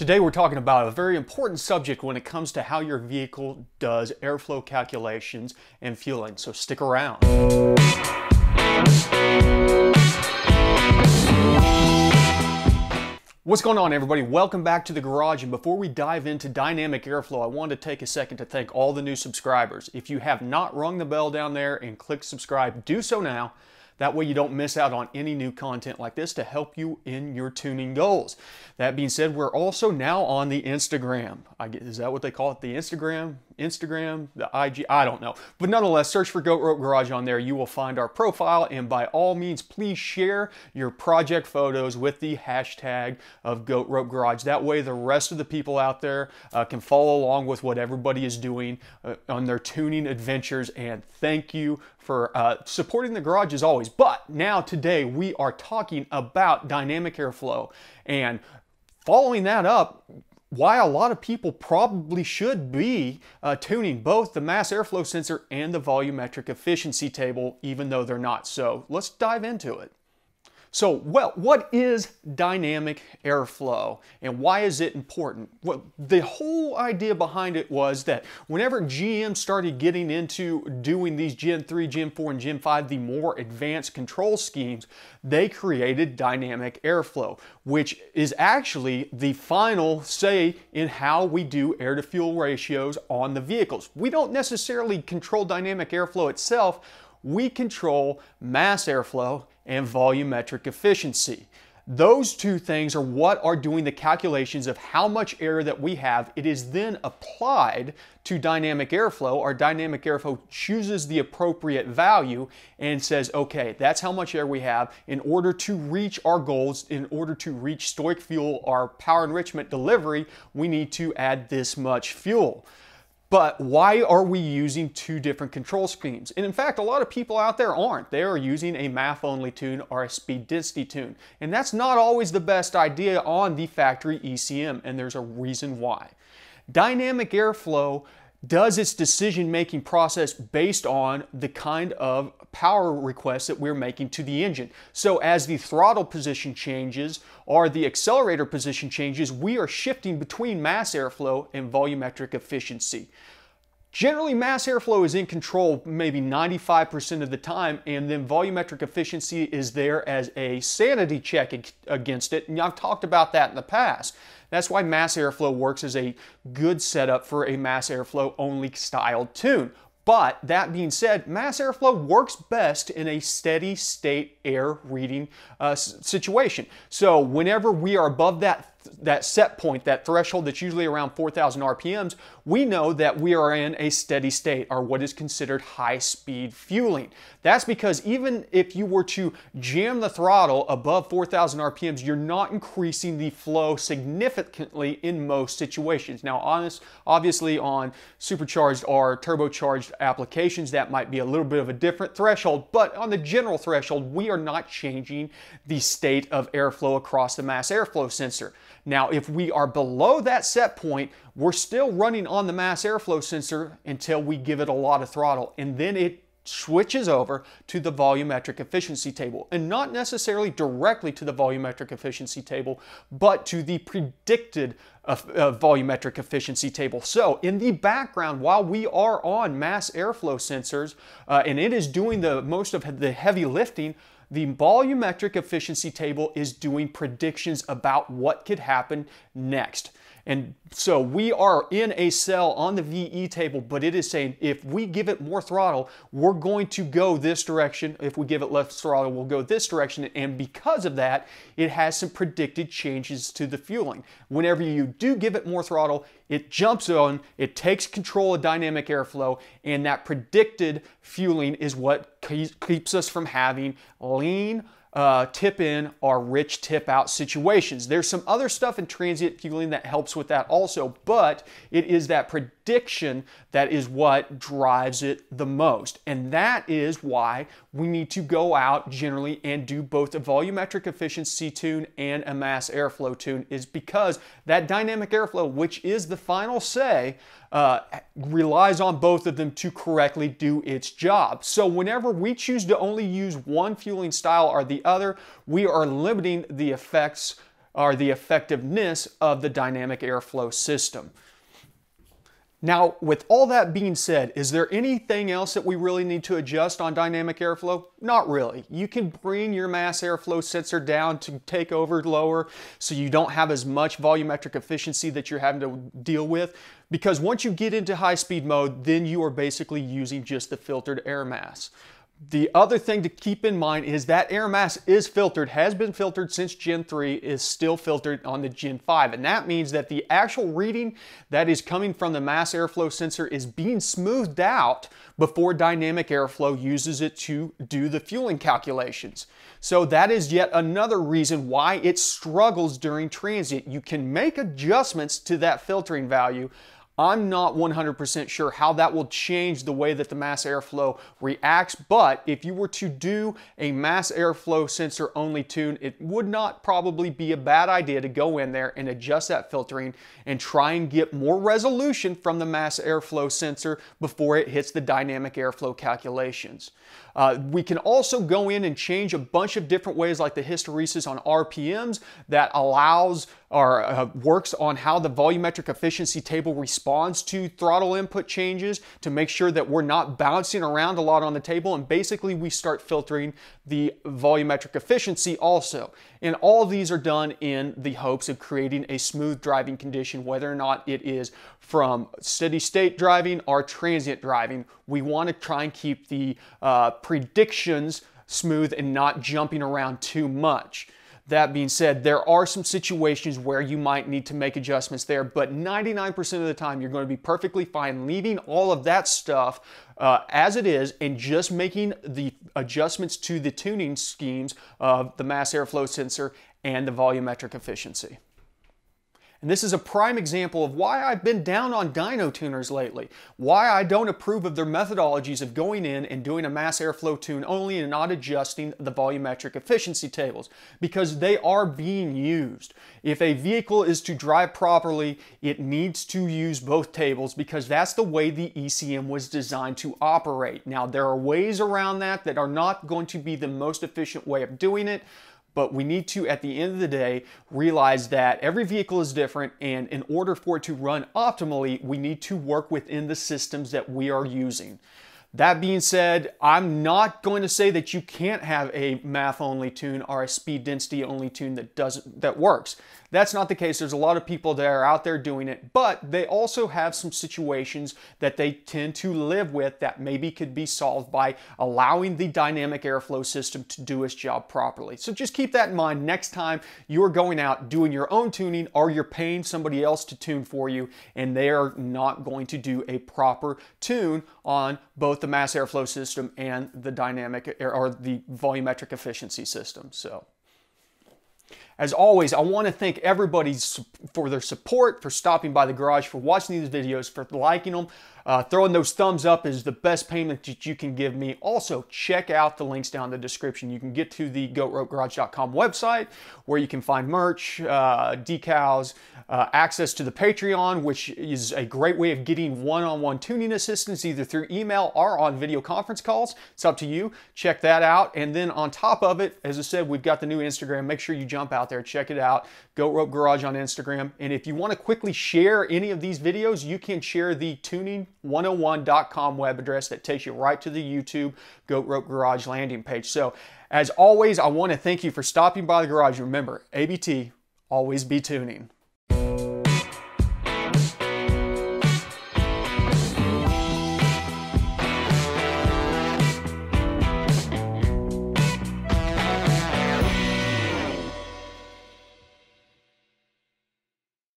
Today we're talking about a very important subject when it comes to how your vehicle does airflow calculations and fueling, so stick around. What's going on everybody? Welcome back to the garage and before we dive into dynamic airflow, I wanted to take a second to thank all the new subscribers. If you have not rung the bell down there and click subscribe, do so now. That way you don't miss out on any new content like this to help you in your tuning goals. That being said, we're also now on the Instagram. I is that what they call it? The Instagram? Instagram? The IG? I don't know. But nonetheless, search for Goat Rope Garage on there. You will find our profile and by all means, please share your project photos with the hashtag of Goat Rope Garage. That way the rest of the people out there uh, can follow along with what everybody is doing uh, on their tuning adventures and thank you for uh, supporting the garage as always. But now today we are talking about dynamic airflow and following that up, why a lot of people probably should be uh, tuning both the mass airflow sensor and the volumetric efficiency table, even though they're not. So let's dive into it. So, well, what is dynamic airflow and why is it important? Well, the whole idea behind it was that whenever GM started getting into doing these Gen 3, Gen 4, and Gen 5, the more advanced control schemes, they created dynamic airflow, which is actually the final say in how we do air to fuel ratios on the vehicles. We don't necessarily control dynamic airflow itself, we control mass airflow and volumetric efficiency. Those two things are what are doing the calculations of how much air that we have. It is then applied to dynamic airflow. Our dynamic airflow chooses the appropriate value and says, okay, that's how much air we have. In order to reach our goals, in order to reach stoich fuel, our power enrichment delivery, we need to add this much fuel. But why are we using two different control schemes? And in fact, a lot of people out there aren't. They are using a MAF only tune or a speed density tune. And that's not always the best idea on the factory ECM, and there's a reason why. Dynamic airflow does its decision making process based on the kind of power requests that we're making to the engine. So as the throttle position changes or the accelerator position changes, we are shifting between mass airflow and volumetric efficiency. Generally, mass airflow is in control maybe 95% of the time, and then volumetric efficiency is there as a sanity check against it. And I've talked about that in the past. That's why mass airflow works as a good setup for a mass airflow only styled tune. But that being said, mass airflow works best in a steady state air reading uh, situation. So whenever we are above that that set point, that threshold that's usually around 4,000 RPMs, we know that we are in a steady state or what is considered high speed fueling. That's because even if you were to jam the throttle above 4,000 RPMs, you're not increasing the flow significantly in most situations. Now, honest, obviously on supercharged or turbocharged applications, that might be a little bit of a different threshold, but on the general threshold, we are not changing the state of airflow across the mass airflow sensor. Now, if we are below that set point, we're still running on the mass airflow sensor until we give it a lot of throttle, and then it switches over to the volumetric efficiency table. And not necessarily directly to the volumetric efficiency table but to the predicted uh, uh, volumetric efficiency table. So in the background while we are on mass airflow sensors uh, and it is doing the most of the heavy lifting the volumetric efficiency table is doing predictions about what could happen next. And so we are in a cell on the VE table, but it is saying if we give it more throttle, we're going to go this direction. If we give it less throttle, we'll go this direction. And because of that, it has some predicted changes to the fueling. Whenever you do give it more throttle, it jumps on, it takes control of dynamic airflow, and that predicted fueling is what keeps us from having lean, uh, tip in or rich tip out situations. There's some other stuff in transient fueling that helps with that also, but it is that prediction that is what drives it the most. And that is why we need to go out generally and do both a volumetric efficiency tune and a mass airflow tune is because that dynamic airflow, which is the final say, uh, relies on both of them to correctly do its job. So whenever we choose to only use one fueling style or the other, we are limiting the effects or the effectiveness of the dynamic airflow system. Now, with all that being said, is there anything else that we really need to adjust on dynamic airflow? Not really. You can bring your mass airflow sensor down to take over lower so you don't have as much volumetric efficiency that you're having to deal with because once you get into high speed mode, then you are basically using just the filtered air mass. The other thing to keep in mind is that air mass is filtered, has been filtered since Gen 3, is still filtered on the Gen 5. And that means that the actual reading that is coming from the mass airflow sensor is being smoothed out before dynamic airflow uses it to do the fueling calculations. So that is yet another reason why it struggles during transit. You can make adjustments to that filtering value, I'm not 100% sure how that will change the way that the mass airflow reacts, but if you were to do a mass airflow sensor only tune, it would not probably be a bad idea to go in there and adjust that filtering and try and get more resolution from the mass airflow sensor before it hits the dynamic airflow calculations. Uh, we can also go in and change a bunch of different ways like the hysteresis on RPMs that allows or uh, works on how the volumetric efficiency table responds to throttle input changes to make sure that we're not bouncing around a lot on the table and basically we start filtering the volumetric efficiency also. And all of these are done in the hopes of creating a smooth driving condition whether or not it is from steady state driving or transient driving. We want to try and keep the uh, predictions smooth and not jumping around too much. That being said, there are some situations where you might need to make adjustments there, but 99% of the time you're going to be perfectly fine leaving all of that stuff uh, as it is and just making the adjustments to the tuning schemes of the mass airflow sensor and the volumetric efficiency. And this is a prime example of why I've been down on dyno tuners lately, why I don't approve of their methodologies of going in and doing a mass airflow tune only and not adjusting the volumetric efficiency tables, because they are being used. If a vehicle is to drive properly, it needs to use both tables because that's the way the ECM was designed to operate. Now, there are ways around that that are not going to be the most efficient way of doing it, but we need to, at the end of the day, realize that every vehicle is different, and in order for it to run optimally, we need to work within the systems that we are using. That being said, I'm not going to say that you can't have a MAF only tune or a speed density only tune that doesn't that works. That's not the case. There's a lot of people that are out there doing it, but they also have some situations that they tend to live with that maybe could be solved by allowing the dynamic airflow system to do its job properly. So just keep that in mind next time you're going out doing your own tuning or you're paying somebody else to tune for you and they are not going to do a proper tune on both the mass airflow system and the dynamic or the volumetric efficiency system. So as always, I want to thank everybody for their support, for stopping by the garage, for watching these videos, for liking them. Uh, throwing those thumbs up is the best payment that you can give me. Also, check out the links down in the description. You can get to the goatropegarage.com website where you can find merch, uh, decals, uh, access to the Patreon, which is a great way of getting one-on-one tuning assistance either through email or on video conference calls. It's up to you. Check that out. And then on top of it, as I said, we've got the new Instagram. Make sure you jump out there, check it out. Goat Rope Garage on Instagram. And if you want to quickly share any of these videos, you can share the tuning101.com web address that takes you right to the YouTube Goat Rope Garage landing page. So as always, I want to thank you for stopping by the garage. Remember, ABT, always be tuning.